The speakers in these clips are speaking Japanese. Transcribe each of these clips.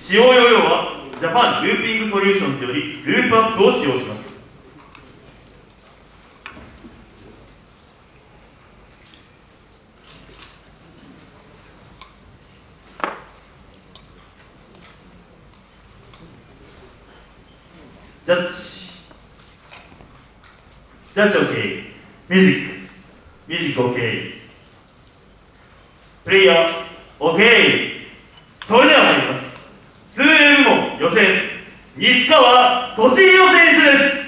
使用ヨーヨーはジャパンルーピングソリューションズよりループアップを使用します。ジャッジ。ジャッジ OK ミュージック。ミュージック OK プレイヤー OK それでは参ります。戦西川俊弘選手です。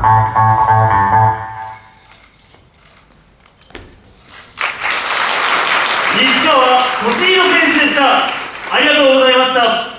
西川利弘選手でした。ありがとうございました。